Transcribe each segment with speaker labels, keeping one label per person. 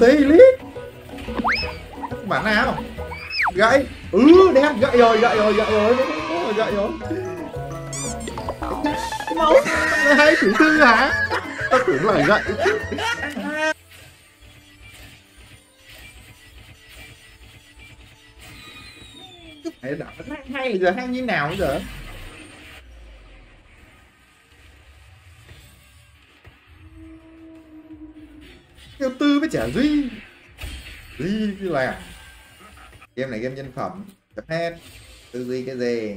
Speaker 1: tí lít bản nào gậy. Ừ đẹp. Gậy rồi gậy rồi gậy rồi. Gậy rồi máu hay chủ tư hả? Tao tưởng là gậy. Hay là hay, giờ hay như nào bây giờ? Theo tư với trả duy. Duy cái là game này game nhân phẩm. Chấp hết. Tư duy cái gì?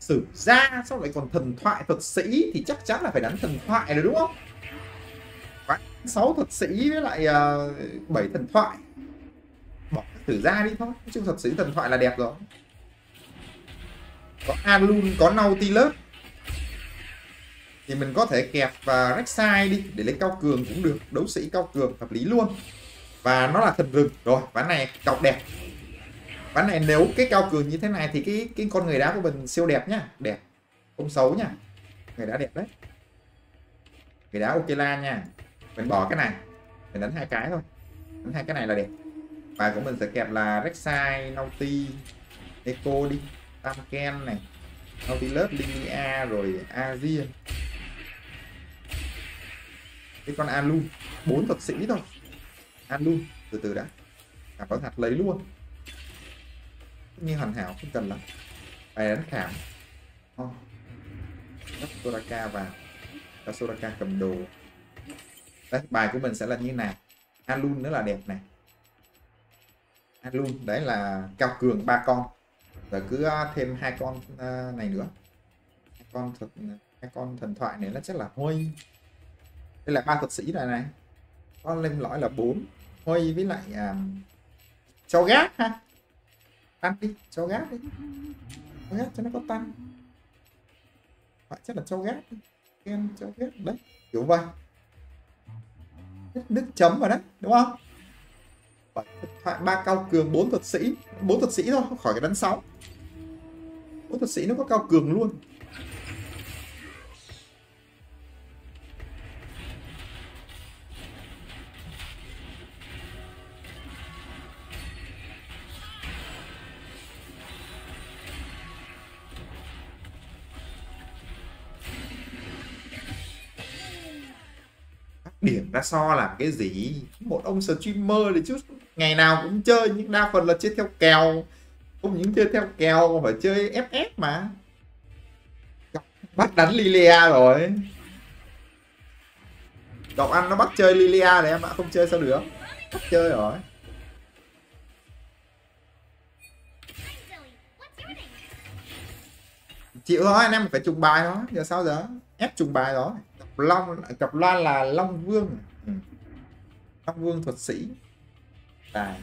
Speaker 1: Sử ra sao lại còn thần thoại thuật sĩ thì chắc chắn là phải đánh thần thoại rồi đúng không? Sáu thuật sĩ với lại uh, bảy thần thoại. Bỏ thử ra đi thôi. Nói chung thuật sĩ thần thoại là đẹp rồi có Alun có Nautilus. Thì mình có thể kẹp và Rek'Sai đi để lấy cao cường cũng được đấu sĩ cao cường hợp lý luôn. Và nó là thần rừng. Rồi ván này cọc đẹp. Ván này nếu cái cao cường như thế này thì cái cái con người đá của mình siêu đẹp nhá. Đẹp không xấu nhá. Người đá đẹp đấy. Người đá ok la nha. Mình bỏ cái này. Mình đánh hai cái thôi. Đánh hai cái này là đẹp. Bài của mình sẽ kẹp là Rek'Sai, Nauti, Echo đi. Tamken này Nautilus, Lilia rồi Azir cái con alu bốn thuật sĩ thôi. Alu từ từ đã. À, có thật lấy luôn. Như hoàn hảo không cần lắm. Bài đánh khảm. Oh. Soraka vào. Cho Soraka cầm đồ. Đấy, bài của mình sẽ là như nào? Alun nữa là đẹp này. Alun đấy là cao cường ba con và cứ thêm hai con này nữa. Hai con thật hai con thần thoại này nó chắc là hôi đây là ba thuật sĩ này này. Con lên lõi là bốn. Hôi với lại à, cho gác ha. Ăn đi cho gác đi. Cho gác cho nó có tăng phải chắc là cho gác em cho gác. Đấy kiểu vậy. Nước chấm vào đấy đúng không? Bảy thoại ba cao cường, bốn thuật sĩ. Bốn thuật sĩ thôi khỏi cái đánh sáu bốn thuật sĩ nó có cao cường luôn. Điểm ra so làm cái gì? Một ông streamer thì chứ ngày nào cũng chơi nhưng đa phần là chơi theo kèo. Không những chơi theo kèo phải chơi ff mà. Bắt đánh lilia rồi. Cậu ăn nó bắt chơi lilia này em ạ, không chơi sao được. Bắt chơi rồi. Chịu thôi, anh em phải trùng bài đó giờ sao giờ? Ép trùng bài rồi. Long, cặp loan là long vương. Ừ. long vương thuật sĩ tài.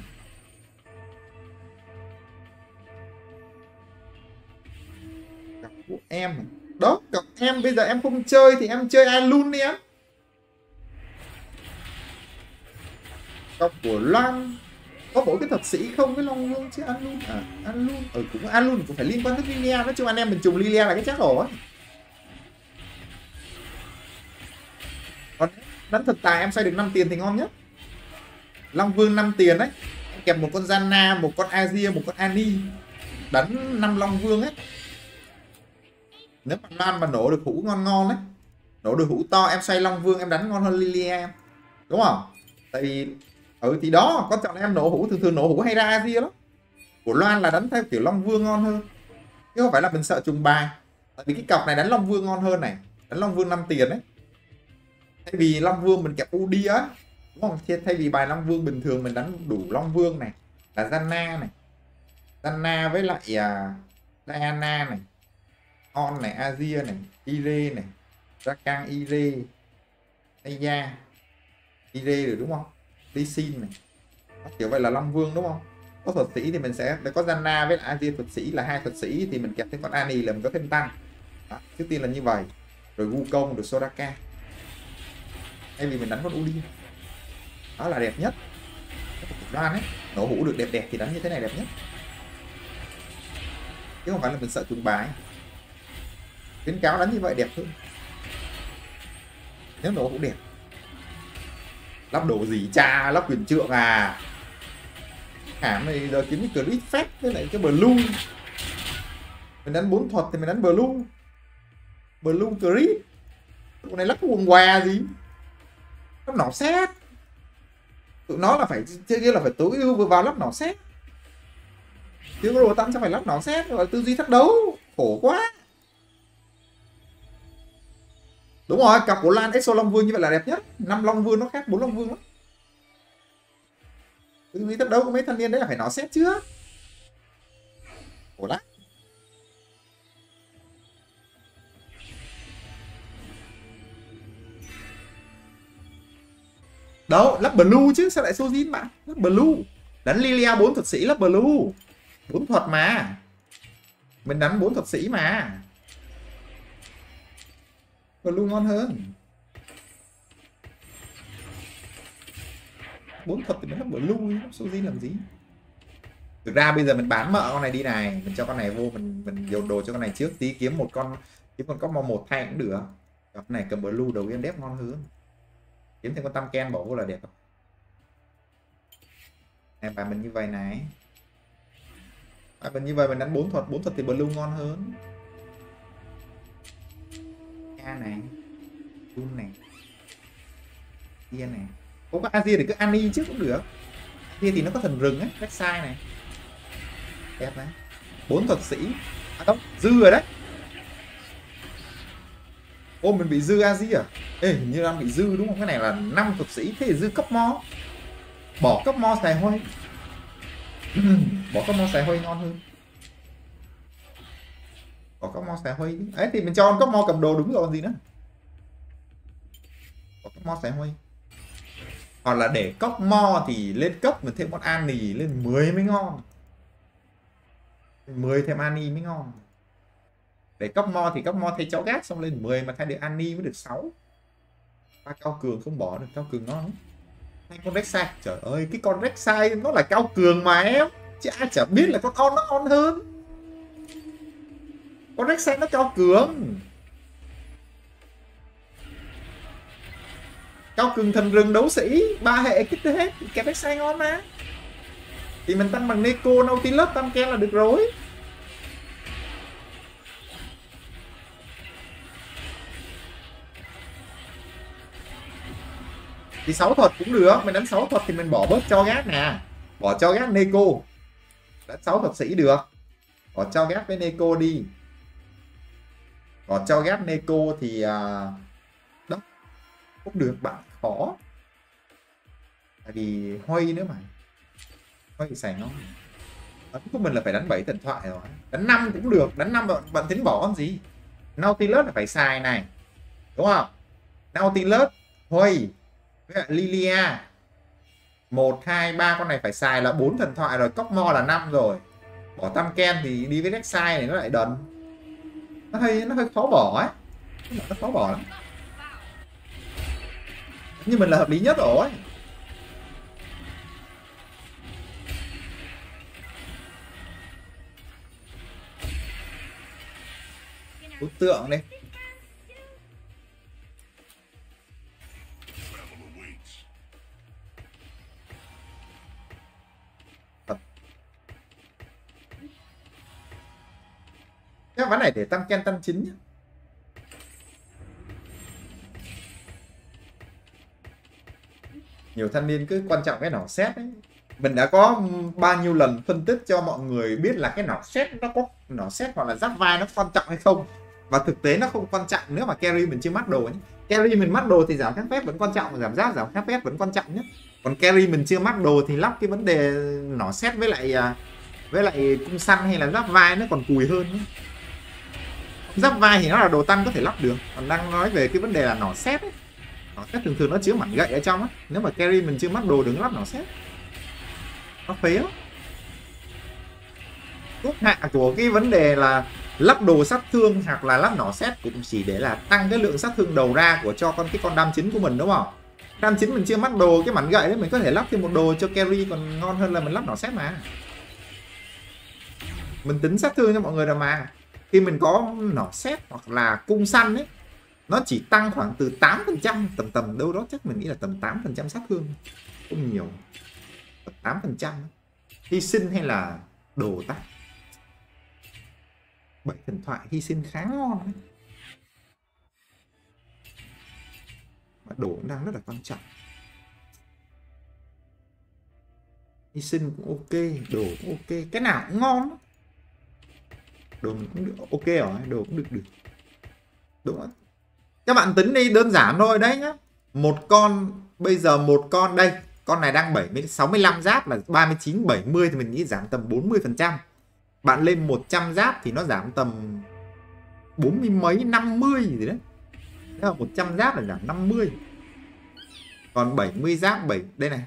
Speaker 1: Cặp của em à? đó cặp em bây giờ em không chơi thì em chơi ai luôn đi em? Cặp của loan, có mỗi cái thuật sĩ không với long vương chứ? Ăn luôn à ăn luôn ừ ờ, cũng ăn luôn cũng phải liên quan tới lilia nói chung anh em mình trùng lilia là cái chắc rồi còn đánh thật tài em xoay được 5 tiền thì ngon nhất long vương 5 tiền đấy. Em kèm một con Zana, một con Azir một con Ani đánh năm long vương ấy. Nếu mà Lan mà nổ được hũ ngon ngon đấy nổ được hũ to em xoay long vương em đánh ngon hơn Lilia em. Đúng không? Tại vì ừ thì đó có chọn em nổ hũ thường thường nổ hũ hay ra Azir lắm. Của Loan là đánh theo kiểu long vương ngon hơn. Chứ không phải là mình sợ trùng bài. Tại vì cái cọc này đánh long vương ngon hơn này. Đánh long vương 5 tiền đấy thay vì long vương mình kẹp udi á đúng không? Thay vì bài long vương bình thường mình đánh đủ long vương này là Zanna này Zanna với lại à, uh, Diana này On này Azir này Ire này Rakan Ire Aya Ire được đúng không? Lee này. Kiểu vậy là long vương đúng không? Có thuật sĩ thì mình sẽ có Zanna với lại Azir thuật sĩ là hai thuật sĩ thì mình kẹp thêm con Ani là mình có thêm tăng. Đó, trước tiên là như vậy. Rồi Wukong rồi Soraka. Thay vì mình đánh con Udin đó là đẹp nhất. Đoan ấy nổ hũ được đẹp đẹp thì đánh như thế này đẹp nhất. Chứ không phải là mình sợ trùng bài. Khuyến cáo đánh như vậy đẹp hơn. Nếu nổ cũng đẹp. Lắp đồ gì cha, lắp quyền trượng à? Hàm này giờ kiếm cái clip phép với lại cái blue mình đánh bốn thuật thì mình đánh blue blue clip. Tụi này lắp quần què gì? Lắp nỏ xét tụi nó là phải chơi kia là phải tối ưu vừa vào lắp nỏ xét tiếng có tăng sẽ phải lắp nỏ xét rồi tư duy thách đấu. Khổ quá. Đúng rồi, cặp của lan exo long vương như vậy là đẹp nhất. Năm long vương nó khác bốn long vương lắm. Tư duy thách đấu của mấy thanh niên đấy là phải nỏ xét chưa đâu lắp blue chứ, sao lại sojin bạn? Lắp blue. Đánh lilia bốn thuật sĩ lắp blue. Bốn thuật mà. Mình đánh bốn thuật sĩ mà. Blue ngon hơn. Bốn thuật thì mình lắp blue lắp sojin làm gì? Thực ra bây giờ mình bán mợ con này đi này, mình cho con này vô, mình mình dồn đồ cho con này trước tí, kiếm một con, kiếm con có màu một thay cũng được. Con này cầm blue đầu game đép ngon hơn kiếm thêm con tam ken bỏ vô là đẹp không? Này bài mình như vậy này. Bài mình như vậy mình đánh bốn thuật bốn thuật thì blue ngon hơn. A này, Jun này kia này. Không có Asia thì cứ Ani trước cũng được. Asia thì nó có thần rừng á cách sai này. Đẹp đấy bốn thuật sĩ. À không, dư rồi đấy ô, mình bị dư Asia à? Ê, hình như đang bị dư đúng không? Cái này là năm thuật sĩ thế thì dư cấp mo. Bỏ cấp mo xài hôi bỏ cấp mo xài hôi ngon hơn. Bỏ cấp mo xài hôi ấy thì mình cho cấp mo cầm đồ đúng rồi, còn gì nữa? Bỏ cấp mo xài hôi hoặc là để cốc mo thì lên cấp mình thêm con an nì lên 10 mới ngon. 10 thêm ani mới ngon để cấp mo thì cấp mo thay cháu gác xong lên 10 mà thay được ani mới được 6 ba cao cường không bỏ được, cao cường ngon hai con Rek'Sai trời ơi, cái con Rek'Sai nó là cao cường mà em. Chứ ai chả biết là con con nó ngon hơn. Con Rek'Sai nó cao cường. Cao cường thần rừng đấu sĩ, ba hệ kích hết, cái Rek'Sai ngon mà. Thì mình tăng bằng Neko, Nautilus, tăng ke là được rồi. Thì sáu thuật cũng được mình đánh sáu thuật thì mình bỏ bớt cho gác nè. Bỏ cho gác Neko. Đánh sáu thuật sĩ được. Bỏ cho gác với Neko đi. Bỏ cho gác Neko thì uh, đó cũng được bạn khó. Tại vì hoay nữa mà. Hoay xài nó, ấn của mình là phải đánh 7 thần thoại rồi. Đánh năm cũng được đánh năm bạn, bạn tính bỏ con gì? Nautilus là phải xài này. Đúng không? Nautilus hoay Lilia. Một, hai, ba, con này phải xài là bốn thần thoại rồi Cóc mo là năm rồi. Bỏ tam ken thì đi với Rek'Sai này nó lại đần. Nó hơi nó hơi khó bỏ ấy. Nó khó bỏ lắm. Nhưng mình là hợp lý nhất rồi. Bức tượng đi. Cái ván này để tăng ken tăng chính nhé nhiều thanh niên cứ quan trọng cái nỏ xét ấy. Mình đã có bao nhiêu lần phân tích cho mọi người biết là cái nỏ xét nó có nỏ xét hoặc là giáp vai nó quan trọng hay không. Và thực tế nó không quan trọng nếu mà carry mình chưa mắc đồ nhé carry mình mắc đồ thì giảm kháng phép vẫn quan trọng giảm giáp, giảm kháng phép vẫn quan trọng nhé còn carry mình chưa mắc đồ thì lắp cái vấn đề nỏ xét với lại à, với lại cung săn hay là giáp vai nó còn cùi hơn nhé giáp vai thì nó là đồ tăng có thể lắp được. Còn đang nói về cái vấn đề là nỏ xét ấy. Nỏ xét thường thường nó chứa mảnh gậy ở trong á. Nếu mà carry mình chưa mắc đồ đừng lắp nỏ xét nó phế lắm. Thuốc hạ của cái vấn đề là lắp đồ sát thương hoặc là lắp nỏ xét cũng chỉ để là tăng cái lượng sát thương đầu ra của cho con, cái con đam chính của mình, đúng không? Đam chính mình chưa mắc đồ, cái mảnh gậy đấy mình có thể lắp thêm một đồ cho carry còn ngon hơn là mình lắp nỏ xét mà. Mình tính sát thương cho mọi người rồi mà khi mình có nỏ xét hoặc là cung săn ấy, nó chỉ tăng khoảng từ 8% tầm tầm đâu đó chắc mình nghĩ là tầm 8% sát thương, không nhiều, tầm 8% hy sinh hay là đồ tác bảy thần thoại hy sinh khá ngon đấy. mà đồ cũng đang rất là quan trọng. Hy sinh cũng ok, đồ cũng ok, cái nào cũng ngon đồ mình cũng được, ok rồi, đồ cũng được được. Đúng không các bạn tính đi, đơn giản thôi, đấy nhá. Một con, bây giờ một con, đây, con này đang 70 65 giáp là 39 70 thì mình nghĩ giảm tầm 40 phần trăm. Bạn lên 100 giáp thì nó giảm tầm 40 mấy 50 gì đấy. Thế là 100 giáp là giảm 50 còn 70 giáp 7 đây này,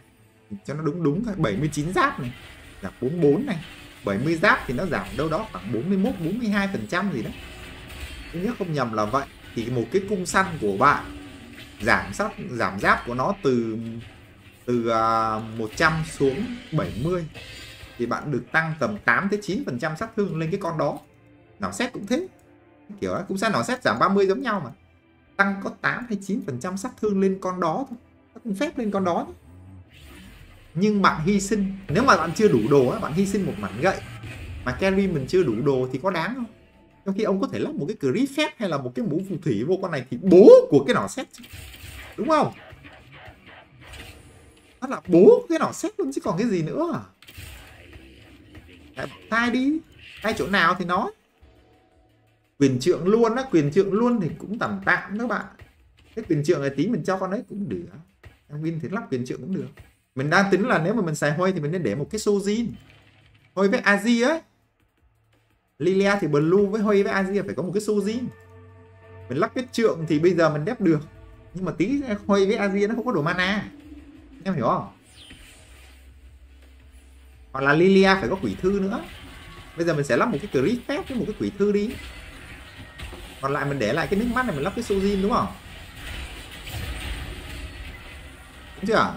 Speaker 1: cho nó đúng đúng thôi 79 giáp này giảm 44 này. 70 giáp thì nó giảm đâu đó khoảng 41 42 phần trăm gì đó. Nếu không nhầm là vậy. Thì một cái cung săn của bạn giảm sát giảm giáp của nó từ từ à, uh, 100 xuống 70 thì bạn được tăng tầm 8 tới 9 phần trăm sát thương lên cái con đó. Nào xét cũng thế. Kiểu đó, cũng sao nào xét giảm 30 giống nhau mà. Tăng có 8 hay 9 phần trăm sát thương lên con đó thôi. Nó cũng phép lên con đó thôi nhưng bạn hy sinh, nếu mà bạn chưa đủ đồ á, bạn hy sinh một mảnh gậy mà carry mình chưa đủ đồ thì có đáng không? Trong khi ông có thể lắp một cái grip phép hay là một cái mũ phù thủy vô con này thì bố của cái nỏ xét đúng không? Nó là bố cái nỏ xét luôn chứ còn cái gì nữa à? thay đi thay chỗ nào thì nói. Quyền trượng luôn á, quyền trượng luôn thì cũng tầm tạm các bạn. Cái quyền trượng này tí mình cho con ấy cũng được. Em win thì lắp quyền trượng cũng được mình đang tính là nếu mà mình xài hôi thì mình nên để một cái sojin. Hôi với azi ấy lilia thì blue với hôi với azi phải có một cái sojin. Mình lắp cái trượng thì bây giờ mình đép được. Nhưng mà tí hôi với azi nó không có đủ mana. Em hiểu không? Hoặc là lilia phải có quỷ thư nữa. Bây giờ mình sẽ lắp một cái crit phép với một cái quỷ thư đi. Còn lại mình để lại cái nước mắt này mình lắp cái sojin đúng không? Đúng chưa?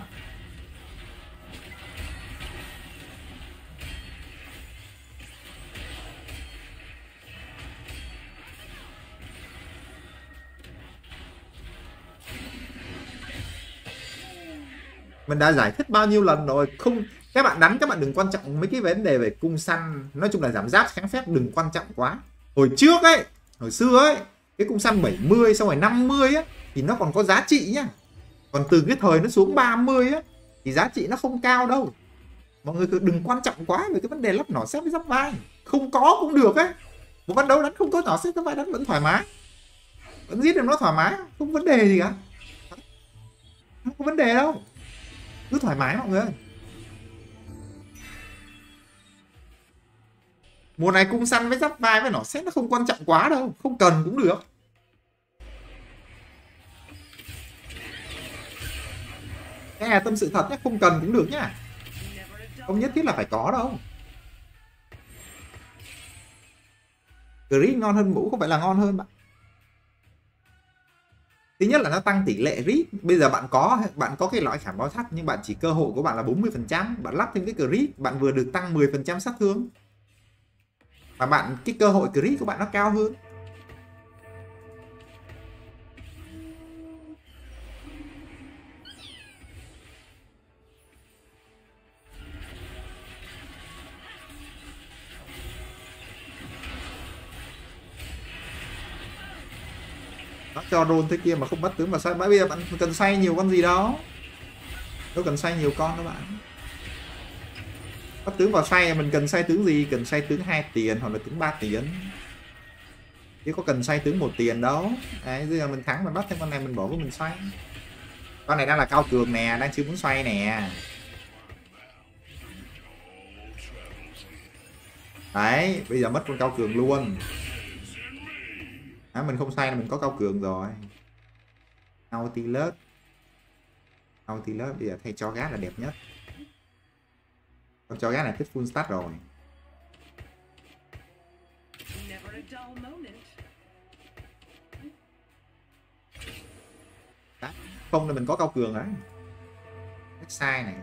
Speaker 1: Mình đã giải thích bao nhiêu lần rồi. Không, các bạn đánh các bạn đừng quan trọng mấy cái vấn đề về cung săn. Nói chung là giảm giáp kháng phép đừng quan trọng quá. Hồi trước ấy, hồi xưa ấy, cái cung săn 70 xong rồi 50 á, thì nó còn có giá trị nhá. Còn từ cái thời nó xuống 30 á, thì giá trị nó không cao đâu. Mọi người cứ đừng quan trọng quá về cái vấn đề lắp nỏ xếp với giáp vai. Không có cũng được ấy. Một ván đấu đánh không có nỏ xếp giáp vai đánh vẫn thoải mái. Vẫn giết được nó thoải mái, không vấn đề gì cả. Không có vấn đề đâu cứ thoải mái mọi người mùa này cung săn với giáp vai với nỏ xét nó không quan trọng quá đâu, không cần cũng được. Cái này tâm sự thật nhé không cần cũng được nhá. Không nhất thiết là phải có đâu. Grid ngon hơn mũ không phải là ngon hơn bạn thứ nhất là nó tăng tỷ lệ rít bây giờ bạn có bạn có cái lõi khảm báo sắt nhưng bạn chỉ cơ hội của bạn là 40 phần trăm. Bạn lắp thêm cái crit bạn vừa được tăng 10 phần trăm sát thương. Và bạn, cái cơ hội crit của bạn nó cao hơn. Cho rôn thế kia mà không bắt tướng mà sai bây giờ bạn cần xoay nhiều con gì đó. Đâu cần xoay nhiều con đó bạn. Bắt tướng vào xoay mình cần xoay tướng gì? Cần xoay tướng hai tiền hoặc là tướng 3 tiền. Chứ có cần xoay tướng một tiền đâu. Đấy, bây giờ mình thắng, mình bắt thêm con này, mình bỏ với mình xoay con này đang là cao cường nè, đang chưa muốn xoay nè. Đấy, bây giờ mất con cao cường luôn à, mình không xoay là mình có cao cường rồi. Nautilus Nautilus bây giờ thay cho gác là đẹp nhất. Con cho gác này thích full start rồi. Đó. không là mình có cao cường đấy. Sai này.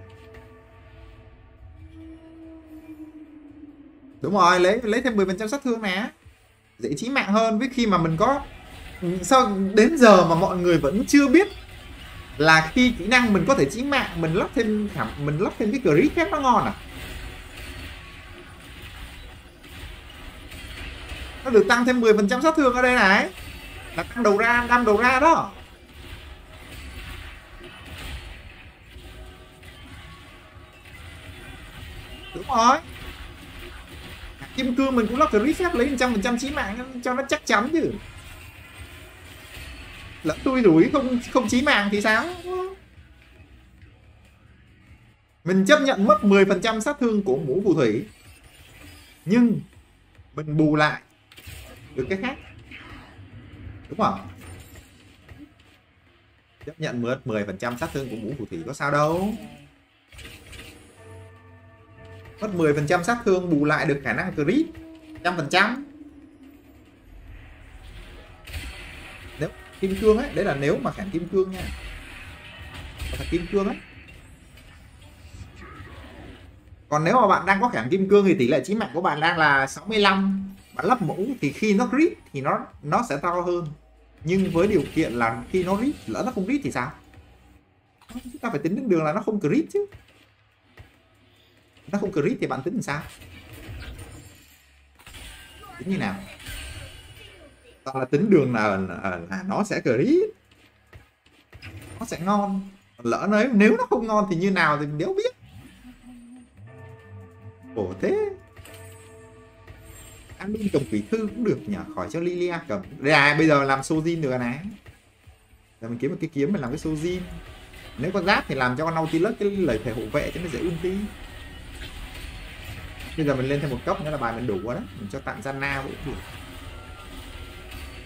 Speaker 1: Đúng rồi lấy lấy thêm 10% sát thương nè dễ chí mạng hơn. Với khi mà mình có, sao đến giờ mà mọi người vẫn chưa biết là khi kỹ năng mình có thể chí mạng, mình lắp thêm khảm mình lắp thêm cái grid khác nó ngon à? Nó được tăng thêm 10% sát thương ở đây này. Là tăng đầu ra đâm đầu ra đó. Đúng rồi kim cương mình cũng lock crit phép lấy 100% chí mạng, cho nó chắc chắn chứ. Lỡ tôi rủi không không chí mạng thì sao? Mình chấp nhận mất 10% sát thương của mũ phù thủy. Nhưng mình bù lại được cái khác. Đúng không? Chấp nhận mất 10% sát thương của mũ phù thủy có sao đâu mất 10% sát thương, bù lại được khả năng crit 100% nếu kim cương ấy, đấy là nếu mà khảm kim cương nha. Thật kim cương ấy. Còn nếu mà bạn đang có khảm kim cương thì tỷ lệ chí mạng của bạn đang là 65 bạn lắp mũ thì khi nó crit thì nó nó sẽ to hơn. Nhưng với điều kiện là khi nó crit lỡ nó không crit thì sao? Chúng ta phải tính đến đường là nó không crit chứ nó không crit thì bạn tính làm sao? Tính như nào? Hoặc là tính đường là, là, là nó sẽ crit nó sẽ ngon. Lỡ nếu nếu nó không ngon thì như nào thì mình đéo biết. Khổ thế. Ăn binh cầm quỷ thư cũng được nhỉ? Khỏi cho Lilia cầm. Ra à bây giờ làm Sojin được này. Giờ mình kiếm một cái kiếm mình làm cái Sojin. Nếu có giáp thì làm cho con Nautilus cái lời thể hộ vệ cho nó dễ ulti bây giờ mình lên thêm một cấp nữa là bài mình đủ rồi đó. Mình cho tặng Zanna cũng được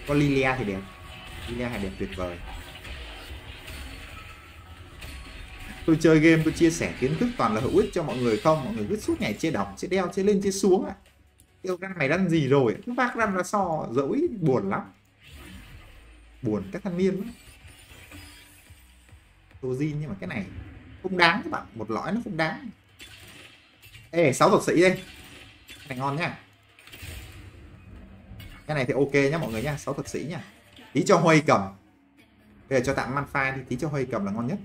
Speaker 1: có Lilia thì đẹp. Lilia thì đẹp tuyệt vời. Tôi chơi game, tôi chia sẻ kiến thức toàn là hữu ích cho mọi người không? Mọi người cứ suốt ngày chia đọc, chia đeo, chia lên, chia xuống à? Yêu răn mày răn gì rồi? Cứ vác răn ra so dỗi buồn lắm. Buồn các thanh niên đồ zin nhưng mà cái này không đáng các bạn. Một lõi nó không đáng ê sáu thuật sĩ đây. Cái này ngon nhá à? cái này thì ok nhá mọi người nhá sáu thuật sĩ nhá. Tí cho huy cầm. Bây giờ cho tặng man file thì tí cho huy cầm là ngon nhất.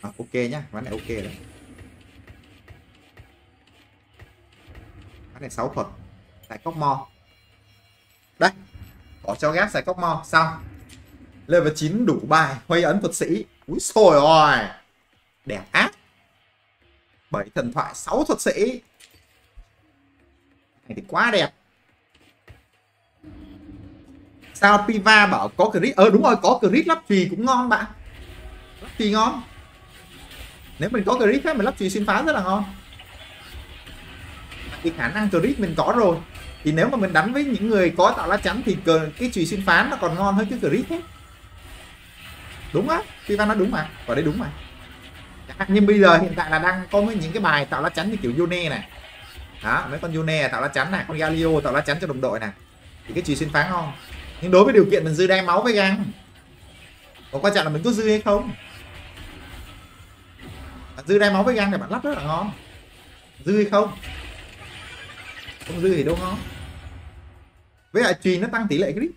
Speaker 1: À, ok nhá ván này ok rồi. ván này sáu thuật tại cốc mo. Đấy, bỏ cho ghép xài cốc mo xong. Level 9 đủ bài huy ấn thuật sĩ. Úi xồi rồi đẹp ác bảy thần thoại 6 thuật sĩ. Này thì quá đẹp. Sao Piva bảo có crit? Ờ đúng rồi, có crit lắp chùy cũng ngon bạn. Lắp chùy ngon. Nếu mình có crit khác mình lắp chùy xin phá rất là ngon. Thì khả năng crit mình có rồi. Thì nếu mà mình đánh với những người có tạo lá chắn thì cái chùy xin phán nó còn ngon hơn cái crit hết đúng á, Piva nó đúng mà. Và đây đúng mà nhưng bây giờ hiện tại là đang có những cái bài tạo lá chắn như kiểu Yone này. Đó mấy con Yone tạo lá chắn này con Galio tạo lá chắn cho đồng đội này. Thì cái trì xin phá ngon. Nhưng đối với điều kiện mình dư đai máu với gang còn quan trọng là mình có dư hay không? Dư đai máu với gan này bạn lắp rất là ngon. Dư hay không? Không dư thì đâu ngon. Với lại chùy nó tăng tỷ lệ crit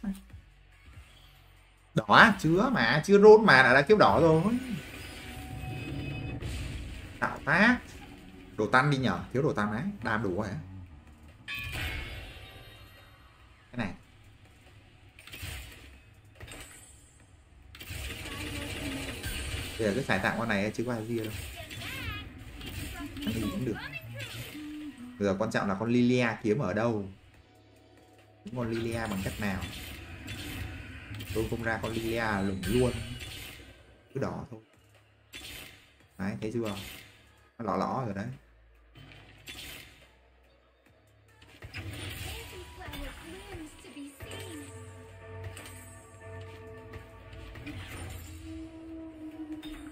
Speaker 1: đỏ chưa mà chưa rôn mà đã, đã kêu đỏ rồi tạo tác. Đồ tan đi nhờ, thiếu đồ tan đấy đam đủ hả cái này. Bây giờ cứ xài tặng con này chứ có ai gì đâu. Ăn gì cũng được. Bây giờ quan trọng là con Lilia kiếm ở đâu? Những con Lilia bằng cách nào? Tôi không ra con Lilia lủng luôn. Cứ đỏ thôi. Đấy, thấy chưa? Nó lỏ lỏ rồi đấy.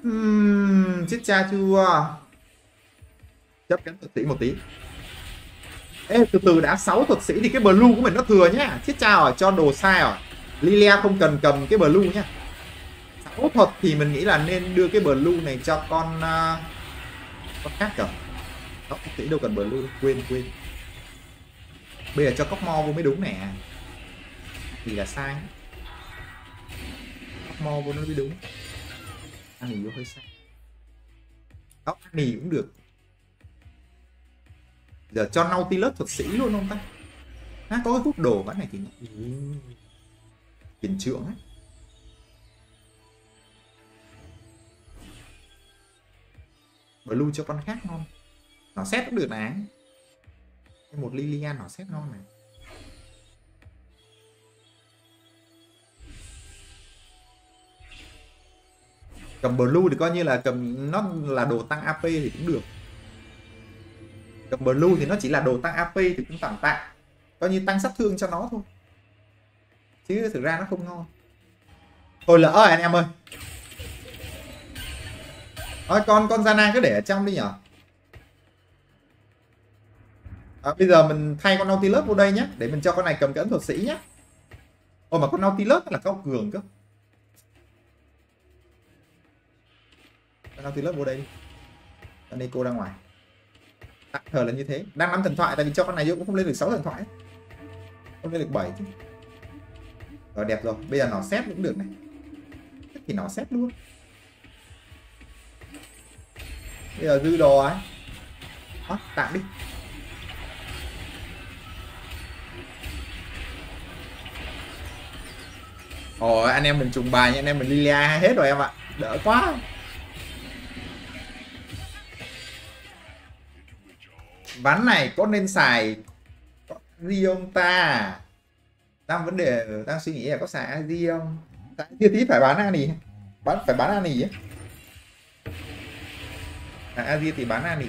Speaker 1: Uhm, chết cha chưa? Chấp cánh thuật sĩ một tí. Ê, từ từ đã 6 thuật sĩ thì cái blue của mình nó thừa nhá. Chết cha rồi cho đồ sai rồi. Lilia không cần cầm cái blue nhá. 6 thuật thì mình nghĩ là nên đưa cái blue này cho con uh, có khác cầm đó thuật đâu cần blue quên quên. Bây giờ cho cóc mo vô mới đúng nè. Thì là sai. Tóc mo vô nó mới đúng. Ăn nỉ vô hơi sai. Tóc ăn cũng được. Giờ cho Nautilus thuật sĩ luôn không ta? À, có cái hút đồ ván này thì tiền trượng ấy blue cho con khác ngon. Nó xét cũng được này. Một Lilian nó xét ngon này. Cầm blue thì coi như là cầm, nó là đồ tăng AP thì cũng được. Cầm blue thì nó chỉ là đồ tăng AP thì cũng tạm tạm. Coi như tăng sát thương cho nó thôi. Chứ thực ra nó không ngon. Thôi lỡ rồi anh em ơi thôi con con Zana cứ để ở trong đi nhở? À, bây giờ mình thay con Nautilus vô đây nhé để mình cho con này cầm cái ấn thuật sĩ nhé ôi mà con Nautilus là cao cường cơ. Con Nautilus vô đây đi. Con Nico ra ngoài. À, Tạm thời là như thế. Đang nắm thần thoại tại vì cho con này vô cũng không lên được 6 thần thoại. Không lên được 7 chứ. Rồi đẹp rồi. Bây giờ nó xét cũng được này. Thì nó xét luôn bây giờ dư đồ ấy à, tạm đi. Ồ anh em mình trùng bài nha anh em mình Lilia hết rồi em ạ. Đỡ quá. Ván này có nên xài gì không ta? Đang vấn đề đang suy nghĩ là có xài gì không? Chưa tí phải bán Ani. Bán phải bán Ani ấy à, à Asia thì bán Ani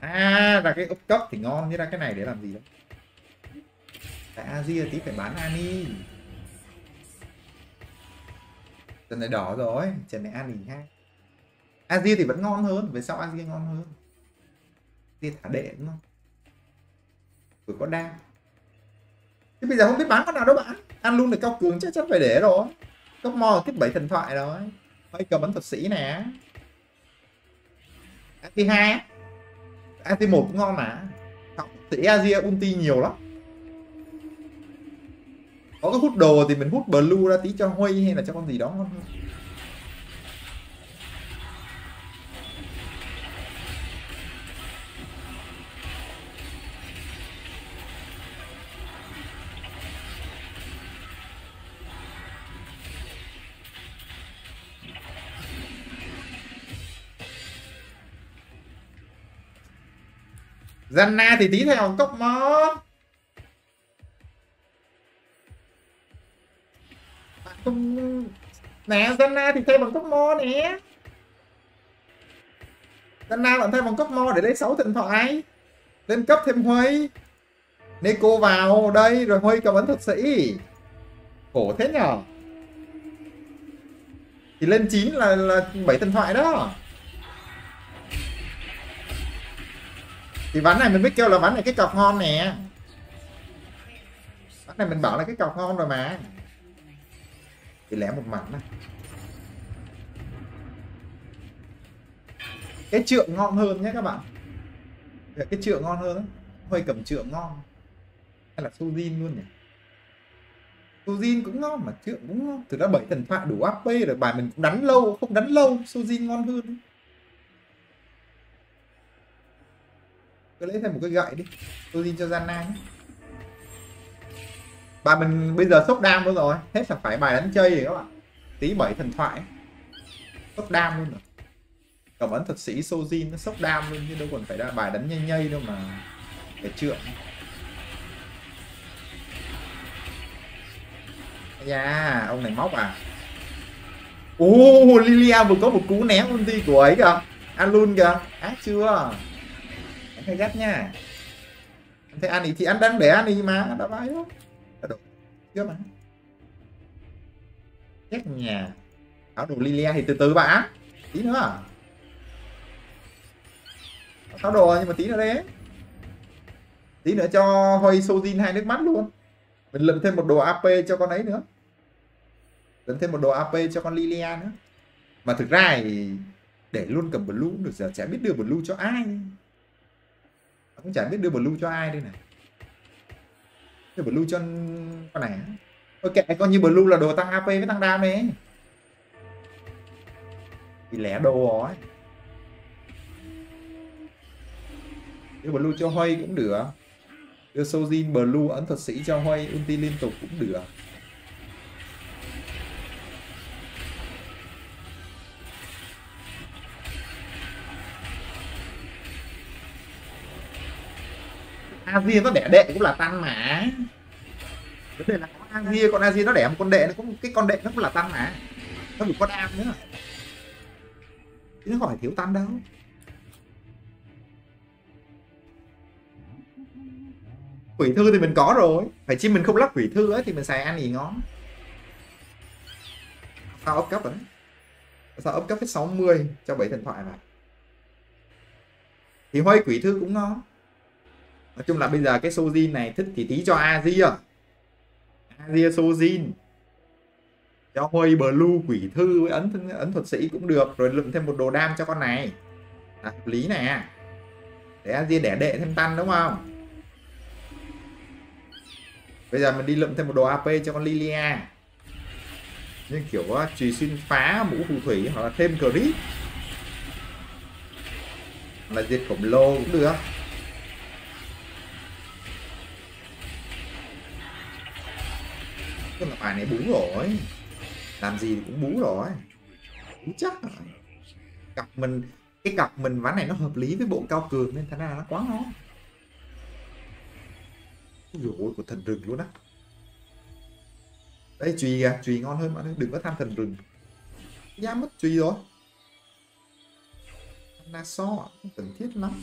Speaker 1: à là cái ốc cốc thì ngon như ra cái này để làm gì đó? À, Tại Asia tí phải bán Ani trận này đỏ rồi trận này Ani ha Asia à, thì vẫn ngon hơn về sau Asia ngon hơn. Asia thả đệ đúng không? Vừa có đam. Thế bây giờ không biết bán con nào đâu bạn. Ăn luôn được cao cường chắc chắn phải để rồi. Cấp mo kích bảy thần thoại rồi. Mấy cầm bắn thuật sĩ nè. AT 2 AT 1 cũng ngon mà. Tỷ Asia ulti nhiều lắm. Có cái hút đồ thì mình hút blue ra tí cho huy hay là cho con gì đó ngon hơn. Zanna thì tí theo, cốc món không nè Zanna thì thay bằng cốc mo nè. Zanna bạn thay bằng cốc mo để lấy 6 điện thoại. Lên cấp thêm Huy. Nico vào, đây, rồi Huy cầm ấn thuật sĩ. Khổ thế nhở? Thì lên 9 là là 7 thần thoại đó. Thì ván này mình biết kêu là ván này cái cọc ngon nè. Ván này mình bảo là cái cọc ngon rồi mà. Thì lẽ một mặt này. Cái trượng ngon hơn nhé các bạn. Cái trượng ngon hơn. Hơi cầm trượng ngon. Hay là Sujin luôn nhỉ? Sujin cũng ngon mà trượng cũng ngon. Thực ra bảy thần thoại đủ AP rồi. Bài mình cũng đánh lâu, không đánh lâu Sujin ngon hơn. Cứ lấy thêm một cái gậy đi. Tôi xin cho Zana nhé. Bà mình bây giờ sốc đam luôn rồi. Hết là phải bài đánh chơi gì các bạn. Tí bảy thần thoại. Sốc đam luôn rồi. Cầm ấn thuật sĩ Sojin nó sốc đam luôn chứ đâu còn phải ra bài đánh nhây nhây đâu mà phải trượng yeah, ông này móc à? Ô Lilia vừa có một cú ném ulti của ấy kìa. Alun kìa. Ác chưa hay gắt nha. Anh thấy anh ý thì anh đang để anh đi mà đã vãi đó đã đủ chưa mà. Chắc nhà. Áo đồ Lilia thì từ từ bạn, tí nữa. Áo đồ nhưng mà tí nữa đấy. Tí nữa cho hơi Sojin hai nước mắt luôn. Mình lượm thêm một đồ AP cho con ấy nữa. Lượm thêm một đồ AP cho con Lilia nữa. Mà thực ra thì để luôn cầm blue được giờ chả biết đưa blue cho ai cũng chả biết đưa blue cho ai đây này. Đưa blue cho con này. Ok coi như blue là đồ tăng ap với tăng đam ấy thì lẻ đồ rồi. Đưa blue cho Huy cũng được. Đưa Sojin, blue, ấn thuật sĩ cho Huy ulti liên tục cũng được. Asia nó đẻ đệ cũng là tăng mà vấn đề là có Asia con Asia nó đẻ một con đệ nó cũng, cái con đệ nó cũng là tăng mà nó bị con am nữa. Chứ nó khỏi thiếu tăng đâu? Quỷ thư thì mình có rồi. Phải chi mình không lắp quỷ thư ấy thì mình xài ăn gì ngon sao ấp cấp rồi đấy sao ấp cấp hết 60 cho bảy thần thoại mà? Thì hơi quỷ thư cũng ngon nói chung là bây giờ cái Sojin này thích thì tí cho Azir Azir Sojin. Cho Huy Blue quỷ thư với ấn ấn thuật sĩ cũng được rồi lượm thêm một đồ đam cho con này. À, hợp lý nè. Để Azir đẻ đệ thêm tăng đúng không? Bây giờ mình đi lượm thêm một đồ AP cho con Lilia. Nhưng kiểu ờ, trì xuyên phá mũ phù thủy hoặc là thêm crit là diệt khổng lồ cũng được. Tức là bài này bú rồi. Làm gì thì cũng bú rồi. Bú chắc rồi. Cặp mình, Cái cặp mình ván này nó hợp lý với bộ cao cường Nên thành ra nó quá ngon. Ôi của thần rừng luôn á. Đây chùy kìa, Chùy ngon hơn mà Đừng có tham thần rừng. Giá mất chùy rồi. Naso không cần thiết lắm.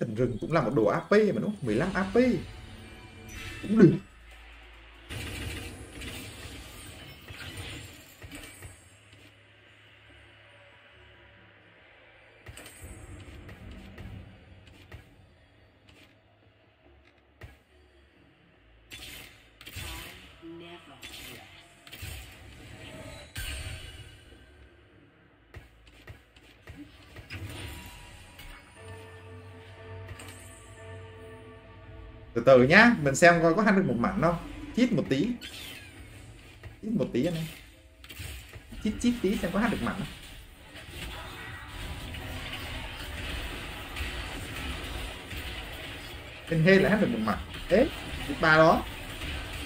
Speaker 1: Thần rừng cũng là một đồ AP mà đúng không? 15 AP cũng từ từ nhá, mình xem coi có ăn được một mảnh không. Chít một tí. Chít một tí anh em. Chít chít tí xem có hát được mảnh không. Tên hê lại hát được một mặt ế chít ba đó.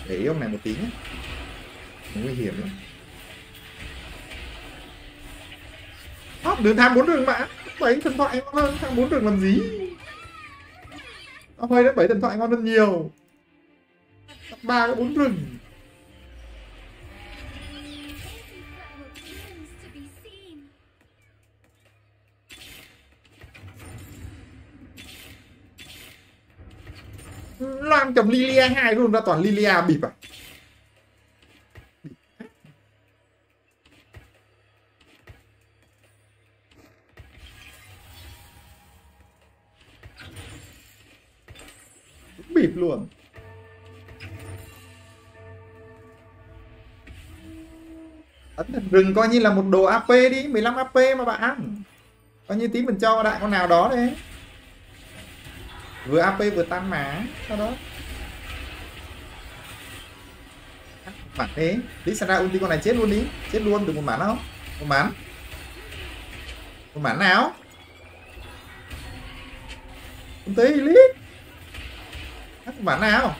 Speaker 1: Để ý ông này một tí nhé nguy hiểm lắm. Hóc đường tham bốn đường mà. Bảy thần thoại ngon hơn tham bốn đường làm gì? Ông ơi đến bảy thần thoại ngon hơn nhiều. Ba cái 4 rừng Loan cầm Lilia hai luôn, ra toàn Lilia bịp à? Bịp luôn. Ấn thần rừng coi như là một đồ AP đi 15 AP mà bạn. Coi như tí mình cho đại con nào đó đấy. Vừa AP vừa tan mà sau đó. Bản thế. Tí ra ulti con này chết luôn đi. Chết luôn, được một bản không? Một bản một bản nào? Ulti lít bản nào?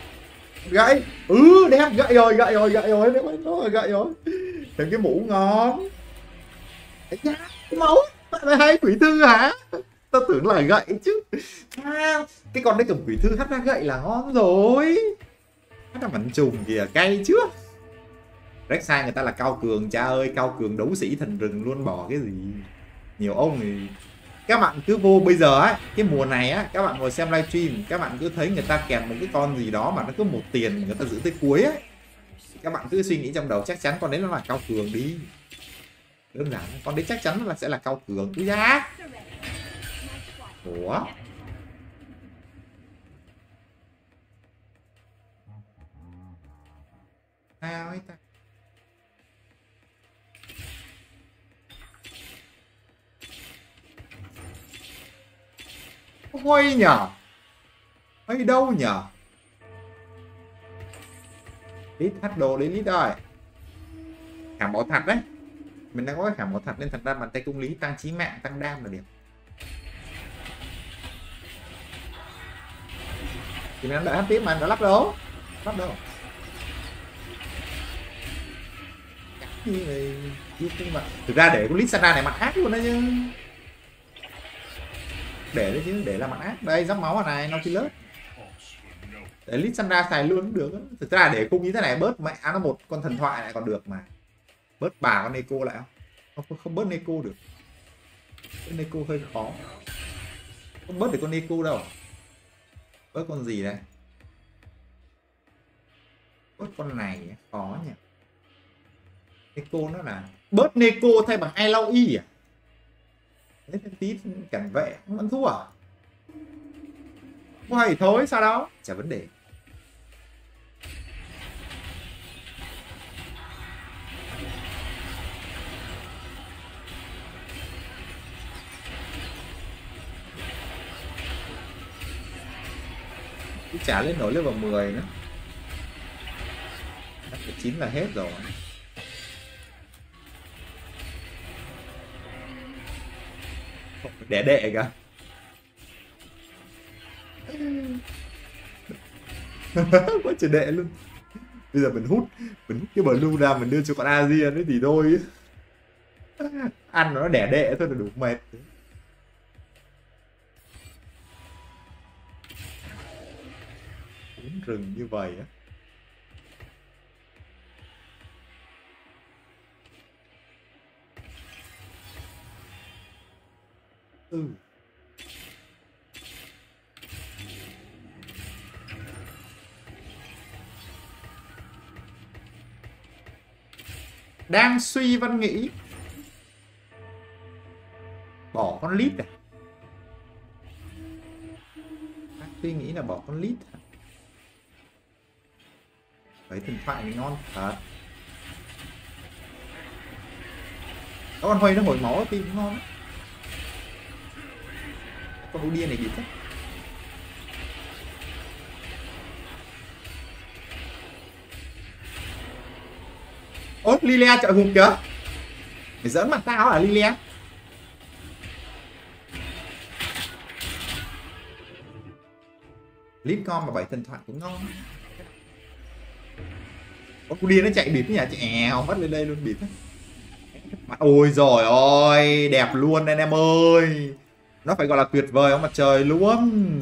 Speaker 1: Gậy. Ừ đẹp gậy rồi gậy rồi gậy rồi. Nó rồi gậy rồi. Thêm cái mũ ngon cái máu. Bạn hay quỷ thư hả? Tao tưởng là gậy chứ. À, cái con đấy cầm quỷ thư hắt ra gậy là ngon rồi. Hắt ra bắn trùng kìa cay chưa rách sai người ta là cao cường cha ơi cao cường đấu sĩ thần rừng luôn bỏ cái gì? Nhiều ông thì các bạn cứ vô bây giờ ấy, cái mùa này á các bạn ngồi xem livestream, các bạn cứ thấy người ta kèm một cái con gì đó mà nó cứ một tiền người ta giữ tới cuối ấy. Các bạn cứ suy nghĩ trong đầu chắc chắn con đấy nó là cao cường đi. Đơn giản, con đấy chắc chắn là sẽ là cao cường. Cứ giá ủa? Sao ấy ta? Hoay nhở ấy đâu nhở lít hát đồ lấy lít rồi khảm bảo thật đấy. Mình đang có cái khảm bảo thật nên thật ra bàn tay cung lý, tăng trí mạng, tăng đam là điểm thì mình đợi hát tiếp mà anh đã lắp đâu lắp đâu như này nhưng mà. Thực ra để con Lissandra này mặt ác luôn đấy chứ để đấy chứ để làm mặt ác. Đây giáp máu này nó chỉ lớn để Lissandra xài luôn cũng được thực ra để cung như thế này bớt mẹ nó một con thần thoại lại còn được mà. Bớt bà con Neko lại không? Không, không bớt Neko được. Bớt Neko hơi khó. Không bớt được con Neko đâu. Bớt con gì đây? Bớt con này khó nhỉ. Neko nó là bớt Neko thay bằng ai lau y à? Đấy tí cảnh vệ vẫn thua à? Quay thôi sao đó? Chả vấn đề. Chả lên nổi level 10 nữa. 9 là hết rồi. Đẻ đệ cả quá trời đệ luôn. Bây giờ mình hút mình hút cái bờ lưu ra, mình đưa cho con Asia đấy thì thôi. Ăn nó đẻ đệ thôi là đủ mệt. Uống rừng như vậy á. Ừ. Đang suy văn nghĩ. Bỏ con lít à? Đang suy nghĩ là bỏ con lít à? Đấy thần thoại này ngon thật. Con Huy nó hồi máu thì cũng ngon con Udia này bị thế. Ốt Lilia chọi hùng kìa. Mày giỡn mặt tao à Lilia clip con mà bảy thần thoại cũng ngon. Ôi cú điên nó chạy bịp nhỉ? Chạy èo mất lên đây luôn, bịp Ôi rồi ôi đẹp luôn anh em ơi nó phải gọi là tuyệt vời ông mặt trời luôn.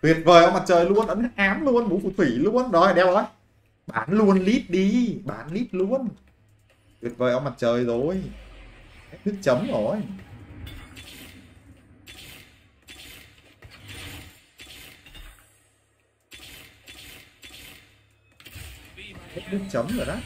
Speaker 1: Tuyệt vời ông mặt trời luôn, ấn ám luôn vũ phù thủy luôn. Rồi, đeo rồi bán luôn, lít đi, bán lít luôn. Tuyệt vời ông mặt trời rồi. Nước chấm rồi. Hết nước chấm rồi đó.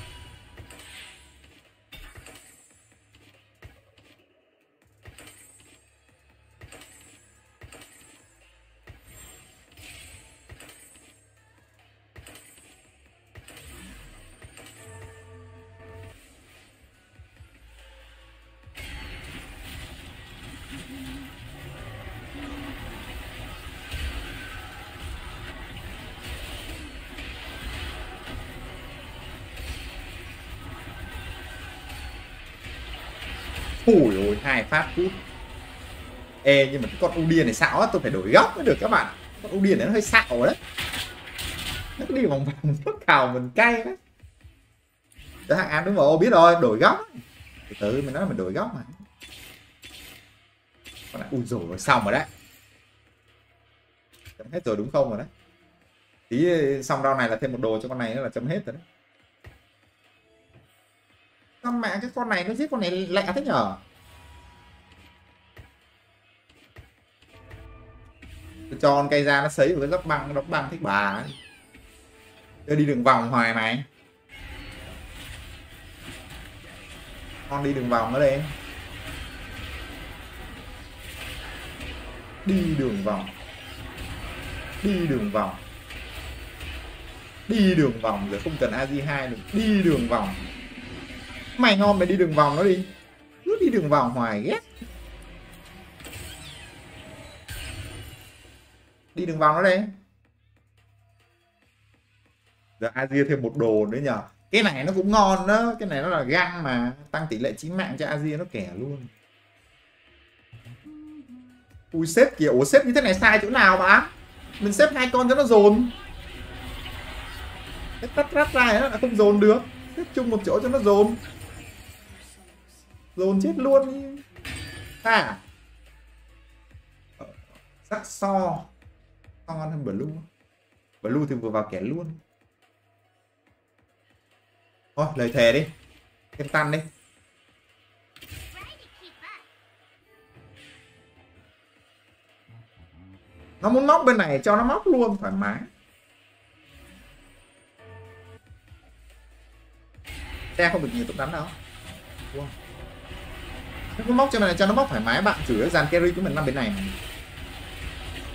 Speaker 1: Hai phát cút. Ê, nhưng mà cái con Udin này xạo á, tôi phải đổi góc mới được các bạn. Con Udin này nó hơi xạo rồi đấy. Nó cứ đi vòng vòng, nó cào mình cay đấy. đó thằng An đúng rồi ô biết rồi, đổi góc. Từ từ mình nói là mình đổi góc mà. Con này, ui rồi xong rồi đấy. Chấm hết rồi đúng không rồi đấy. Tí ờ, xong rau này là thêm một đồ cho con này nữa là chấm hết rồi đấy con mẹ cái con này nó giết con này lẹ thế nhở tôi cho con cây ra nó sấy với lớp băng đóng băng thích bà ấy. Tôi đi đường vòng hoài mày. Con đi đường vòng ở đây đi đường vòng. Đi đường vòng. Đi đường vòng rồi không cần az 2 nữa. Đi đường vòng. Mày ngon mày đi đường vòng nó đi. Cứ đi đường vòng hoài ghét. Đi đường vòng nó đây. Giờ Azir thêm một đồ nữa nhờ? Cái này nó cũng ngon đó cái này nó là găng mà tăng tỷ lệ chí mạng cho Azir nó kẻ luôn. Ui xếp kìa ủa xếp như thế này sai chỗ nào mà? Mình xếp hai con cho nó dồn. Cái tắt rắt ra nó không dồn được. Xếp chung một chỗ cho nó dồn. Dồn chết luôn. À. Sắc so so hơn blue. Blue thì vừa vào kẻ luôn. Thôi, lời thề đi. Em tan đi. Nó muốn móc bên này, cho nó móc luôn, thoải mái. Xe không được nhiều tụi đánh đâu. Wow. nó móc cho này, cho nó móc thoải mái, bạn chửi dàn carry của mình nằm bên này mà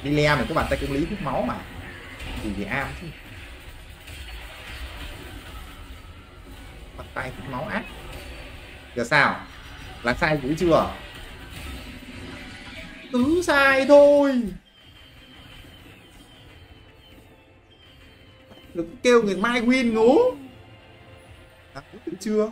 Speaker 1: đi le mình có bàn tay công lý hút máu mà. Thì thì am chứ. Bàn tay hút máu ác. Giờ sao? Là sai dữ chưa? Cứ sai thôi. Đừng kêu người mai win ngố à, chưa?